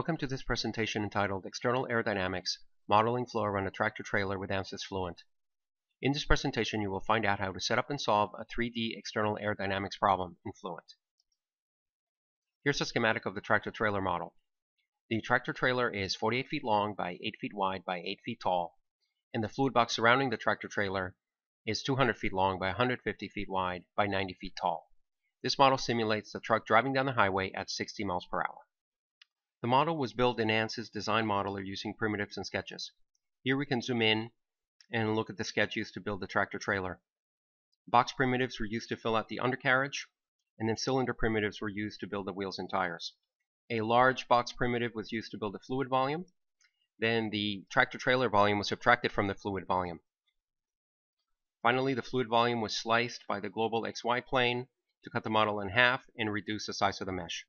Welcome to this presentation entitled External Aerodynamics, Modeling Flow Around a Tractor Trailer with ANSYS Fluent. In this presentation you will find out how to set up and solve a 3D external aerodynamics problem in Fluent. Here's a schematic of the tractor trailer model. The tractor trailer is 48 feet long by 8 feet wide by 8 feet tall, and the fluid box surrounding the tractor trailer is 200 feet long by 150 feet wide by 90 feet tall. This model simulates the truck driving down the highway at 60 miles per hour. The model was built in ANSYS Design Modeler using primitives and sketches. Here we can zoom in and look at the sketch used to build the tractor trailer. Box primitives were used to fill out the undercarriage, and then cylinder primitives were used to build the wheels and tires. A large box primitive was used to build the fluid volume. Then the tractor trailer volume was subtracted from the fluid volume. Finally, the fluid volume was sliced by the global XY plane to cut the model in half and reduce the size of the mesh.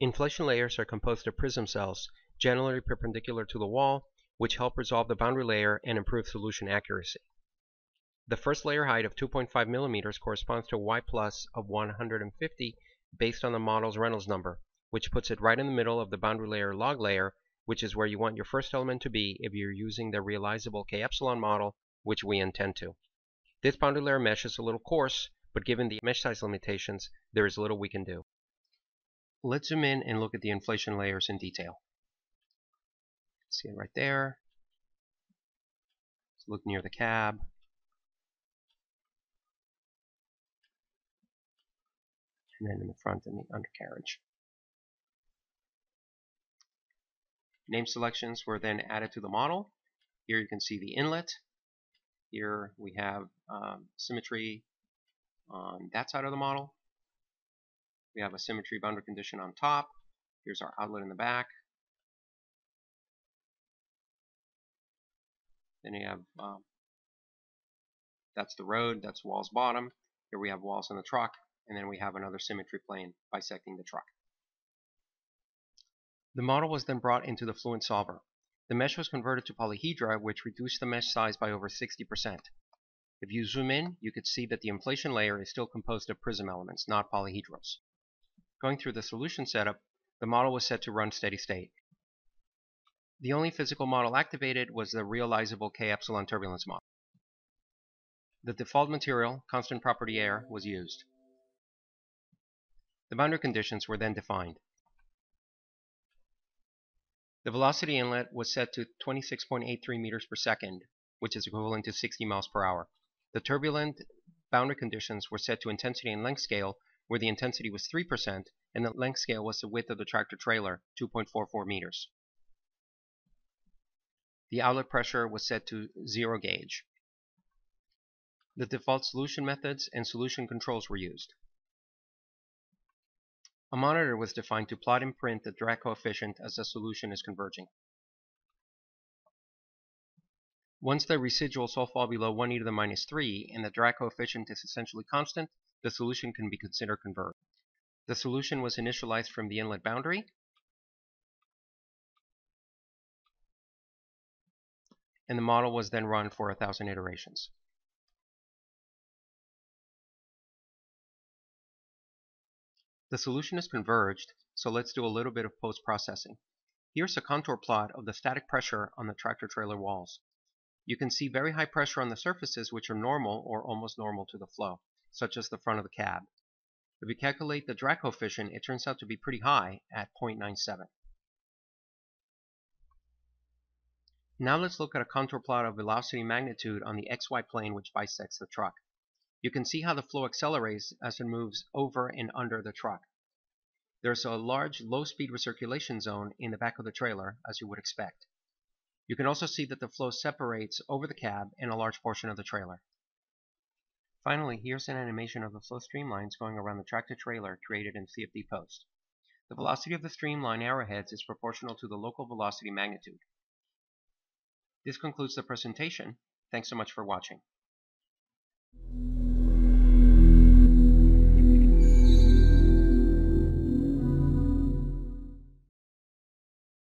Inflation layers are composed of prism cells, generally perpendicular to the wall, which help resolve the boundary layer and improve solution accuracy. The first layer height of 2.5 millimeters corresponds to a Y plus of 150 based on the model's Reynolds number, which puts it right in the middle of the boundary layer log layer, which is where you want your first element to be if you're using the realizable K epsilon model, which we intend to. This boundary layer mesh is a little coarse, but given the mesh size limitations, there is little we can do. Let's zoom in and look at the inflation layers in detail. See it right there. Let's look near the cab. And then in the front and the undercarriage. Name selections were then added to the model. Here you can see the inlet. Here we have um, symmetry on that side of the model. We have a symmetry boundary condition on top. Here's our outlet in the back. Then you have, um, that's the road, that's wall's bottom. Here we have walls in the truck, and then we have another symmetry plane bisecting the truck. The model was then brought into the Fluent solver. The mesh was converted to polyhedra, which reduced the mesh size by over 60%. If you zoom in, you could see that the inflation layer is still composed of prism elements, not polyhedros. Going through the solution setup, the model was set to run steady state. The only physical model activated was the realizable K epsilon turbulence model. The default material, constant property air, was used. The boundary conditions were then defined. The velocity inlet was set to 26.83 meters per second, which is equivalent to 60 miles per hour. The turbulent boundary conditions were set to intensity and length scale, where the intensity was 3% and the length scale was the width of the tractor trailer, 2.44 meters. The outlet pressure was set to zero gauge. The default solution methods and solution controls were used. A monitor was defined to plot and print the drag coefficient as the solution is converging. Once the residuals all fall below 1 e to the minus 3 and the drag coefficient is essentially constant, the solution can be considered converged. The solution was initialized from the inlet boundary. And the model was then run for a thousand iterations. The solution is converged, so let's do a little bit of post-processing. Here's a contour plot of the static pressure on the tractor trailer walls. You can see very high pressure on the surfaces which are normal or almost normal to the flow such as the front of the cab. If we calculate the drag coefficient, it turns out to be pretty high at 0.97. Now let's look at a contour plot of velocity magnitude on the xy plane which bisects the truck. You can see how the flow accelerates as it moves over and under the truck. There's a large low-speed recirculation zone in the back of the trailer, as you would expect. You can also see that the flow separates over the cab and a large portion of the trailer. Finally, here's an animation of the flow streamlines going around the tractor-trailer created in CFD Post. The velocity of the streamline arrowheads is proportional to the local velocity magnitude. This concludes the presentation. Thanks so much for watching.